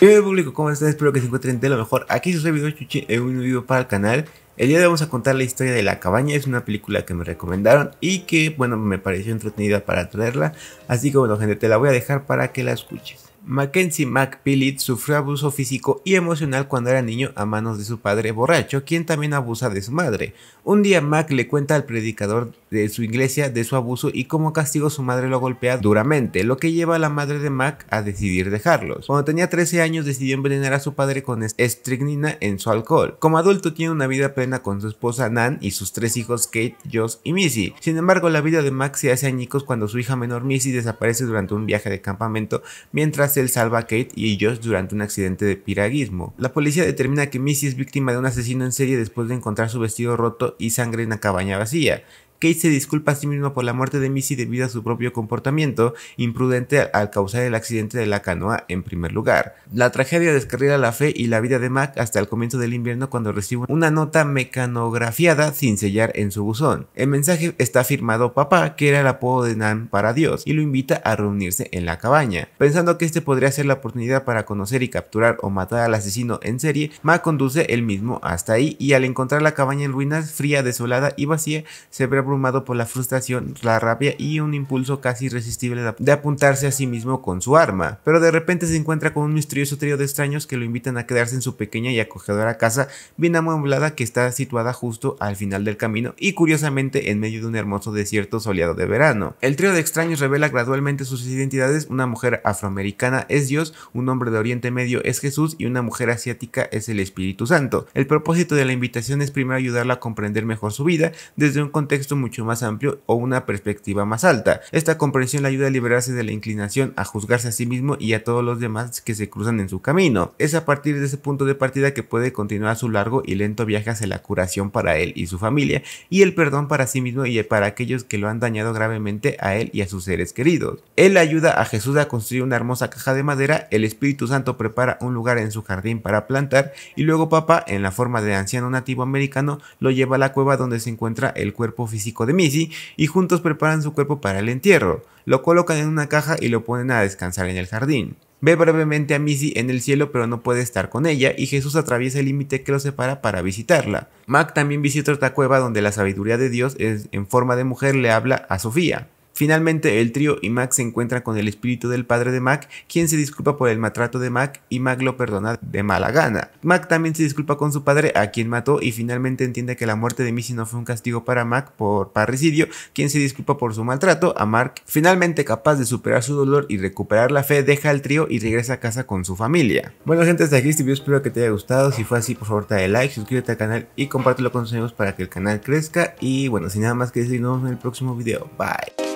Hola público, ¿cómo están? Espero que se encuentren de lo mejor. Aquí su servidor Chuchi en un video para el canal. El día de hoy vamos a contar la historia de La Cabaña, es una película que me recomendaron y que, bueno, me pareció entretenida para traerla. Así que, bueno, gente, te la voy a dejar para que la escuches. Mackenzie McPillit sufrió abuso físico y emocional cuando era niño a manos de su padre borracho, quien también abusa de su madre. Un día Mac le cuenta al predicador de su iglesia de su abuso y como castigo su madre lo golpea duramente, lo que lleva a la madre de Mac a decidir dejarlos. Cuando tenía 13 años decidió envenenar a su padre con estricnina en su alcohol. Como adulto tiene una vida plena con su esposa Nan y sus tres hijos Kate, Joss y Missy. Sin embargo, la vida de Mac se hace añicos cuando su hija menor Missy desaparece durante un viaje de campamento mientras él salva a Kate y Josh durante un accidente de piraguismo. La policía determina que Missy es víctima de un asesino en serie después de encontrar su vestido roto y sangre en la cabaña vacía. Kate se disculpa a sí mismo por la muerte de Missy debido a su propio comportamiento imprudente al causar el accidente de la canoa en primer lugar. La tragedia descarrila la fe y la vida de Mac hasta el comienzo del invierno cuando recibe una nota mecanografiada sin sellar en su buzón. El mensaje está firmado Papá, que era el apodo de Nan para Dios, y lo invita a reunirse en la cabaña. Pensando que este podría ser la oportunidad para conocer y capturar o matar al asesino en serie, Mac conduce él mismo hasta ahí y al encontrar la cabaña en ruinas, fría, desolada y vacía, se ve abrumado por la frustración, la rabia y un impulso casi irresistible de apuntarse a sí mismo con su arma. Pero de repente se encuentra con un misterioso trío de extraños que lo invitan a quedarse en su pequeña y acogedora casa bien amueblada que está situada justo al final del camino y curiosamente en medio de un hermoso desierto soleado de verano. El trío de extraños revela gradualmente sus identidades, una mujer afroamericana es Dios, un hombre de Oriente Medio es Jesús y una mujer asiática es el Espíritu Santo. El propósito de la invitación es primero ayudarla a comprender mejor su vida desde un contexto mucho más amplio o una perspectiva más alta. Esta comprensión le ayuda a liberarse de la inclinación a juzgarse a sí mismo y a todos los demás que se cruzan en su camino. Es a partir de ese punto de partida que puede continuar su largo y lento viaje hacia la curación para él y su familia y el perdón para sí mismo y para aquellos que lo han dañado gravemente a él y a sus seres queridos. Él ayuda a Jesús a construir una hermosa caja de madera, el Espíritu Santo prepara un lugar en su jardín para plantar y luego papá, en la forma de anciano nativo americano, lo lleva a la cueva donde se encuentra el cuerpo de Missy y juntos preparan su cuerpo para el entierro. Lo colocan en una caja y lo ponen a descansar en el jardín. Ve brevemente a Missy en el cielo pero no puede estar con ella y Jesús atraviesa el límite que lo separa para visitarla. Mac también visita otra cueva donde la sabiduría de Dios en forma de mujer le habla a Sofía. Finalmente, el trío y Mac se encuentran con el espíritu del padre de Mac, quien se disculpa por el maltrato de Mac y Mac lo perdona de mala gana. Mac también se disculpa con su padre, a quien mató, y finalmente entiende que la muerte de Missy no fue un castigo para Mac por parricidio, quien se disculpa por su maltrato. A Mark, finalmente capaz de superar su dolor y recuperar la fe, deja el trío y regresa a casa con su familia. Bueno, gente, hasta aquí este video espero que te haya gustado. Si fue así, por favor, dale like, suscríbete al canal y compártelo con tus amigos para que el canal crezca. Y bueno, sin nada más que decir, nos vemos en el próximo video. Bye.